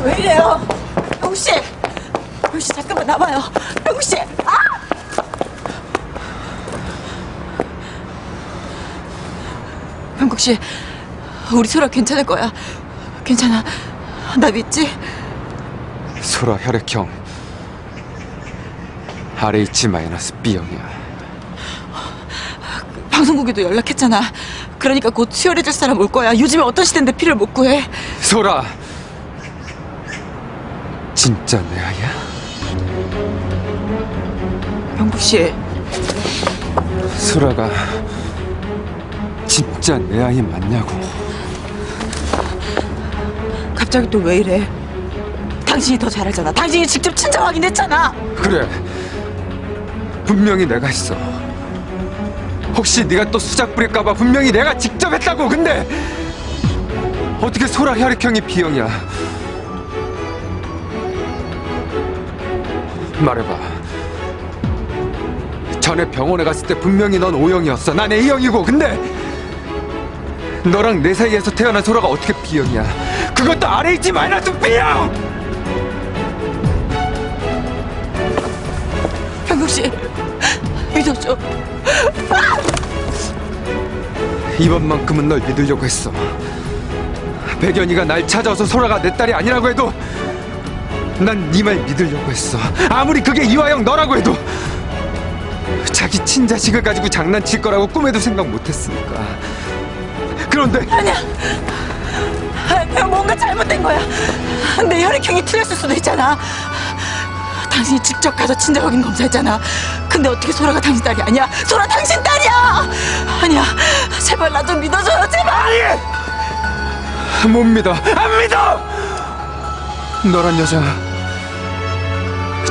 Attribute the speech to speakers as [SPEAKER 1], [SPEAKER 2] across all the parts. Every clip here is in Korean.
[SPEAKER 1] 병씨 왜 이래요? 병씨! 병씨 잠깐만 나와요. 병씨! 아! 병국 씨, 우리 소라 괜찮을 거야. 괜찮아. 나 믿지?
[SPEAKER 2] 소라 혈액형 RH-B형이야
[SPEAKER 1] 방송국에도 연락했잖아. 그러니까 곧 수혈해줄 사람 올 거야. 요즘에 어떤 시대인데 피를 못 구해.
[SPEAKER 2] 소라 진짜 내 아이야?
[SPEAKER 1] 병국 씨,
[SPEAKER 2] 소라가 진짜 내 아이 맞냐고
[SPEAKER 1] 갑자기 또 왜 이래? 당신이 더잘 알잖아. 당신이 직접 친정 확인했잖아.
[SPEAKER 2] 그래 분명히 내가 했어 혹시 네가 또 수작 부릴까봐 분명히 내가 직접 했다고 근데 어떻게 소라 혈액형이 B형이야 말해봐. 전에 병원에 갔을 때 분명히 넌 O형이었어. 난 A형이고. 근데 너랑 내 사이에서 태어난 소라가 어떻게 B형이야? 그것도 RH-B형!
[SPEAKER 1] 병국 씨, 믿어줘.
[SPEAKER 2] 이번만큼은 널 믿으려고 했어. 백연이가 날 찾아와서 소라가 내 딸이 아니라고 해도 난 네 말 믿으려고 했어. 아무리 그게 이화영 너라고 해도 자기 친자식을 가지고 장난칠 거라고 꿈에도 생각 못했으니까. 그런데
[SPEAKER 1] 아니야. 아, 뭔가 잘못된 거야. 내 혈액형이 틀렸을 수도 있잖아. 당신이 직접 가서 친정 확인 검사했잖아. 근데 어떻게 소라가 당신 딸이 아니야? 소라 당신 딸이야! 아니야. 제발 나 좀 믿어줘요, 제발!
[SPEAKER 2] 못 믿어. 안 믿어. 너란 여자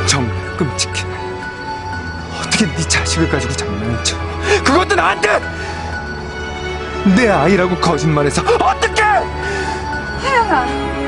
[SPEAKER 2] 정말 끔찍해. 어떻게 네 자식을 가지고 장난을 쳐? 그것도 나한테 내 아이라고 거짓말해서 어떻게?
[SPEAKER 3] 혜영아